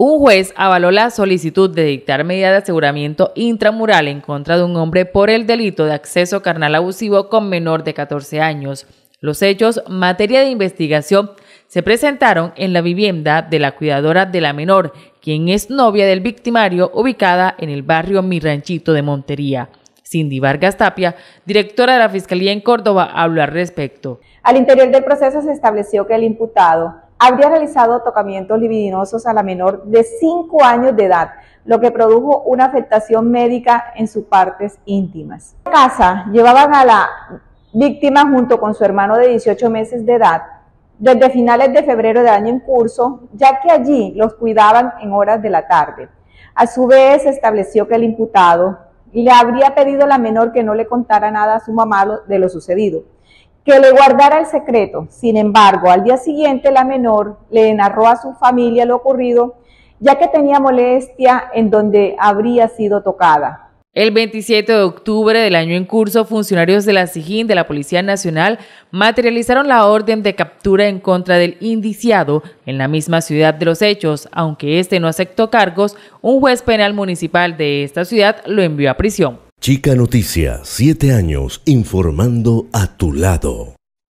Un juez avaló la solicitud de dictar medida de aseguramiento intramural en contra de un hombre por el delito de acceso carnal abusivo con menor de 14 años. Los hechos, materia de investigación, se presentaron en la vivienda de la cuidadora de la menor, quien es novia del victimario, ubicada en el barrio Mirranchito de Montería. Cindy Vargas Tapia, directora de la Fiscalía en Córdoba, habló al respecto. Al interior del proceso se estableció que el imputado habría realizado tocamientos libidinosos a la menor de 5 años de edad, lo que produjo una afectación médica en sus partes íntimas. En casa llevaban a la víctima junto con su hermano de 18 meses de edad desde finales de febrero del año en curso, ya que allí los cuidaban en horas de la tarde. A su vez, se estableció que el imputado le habría pedido a la menor que no le contara nada a su mamá de lo sucedido que le guardara el secreto. Sin embargo, al día siguiente la menor le narró a su familia lo ocurrido, ya que tenía molestia en donde habría sido tocada. El 27 de octubre del año en curso, funcionarios de la SIGIN de la Policía Nacional materializaron la orden de captura en contra del indiciado en la misma ciudad de los hechos. Aunque este no aceptó cargos, un juez penal municipal de esta ciudad lo envió a prisión. Chica Noticia, siete años informando a tu lado.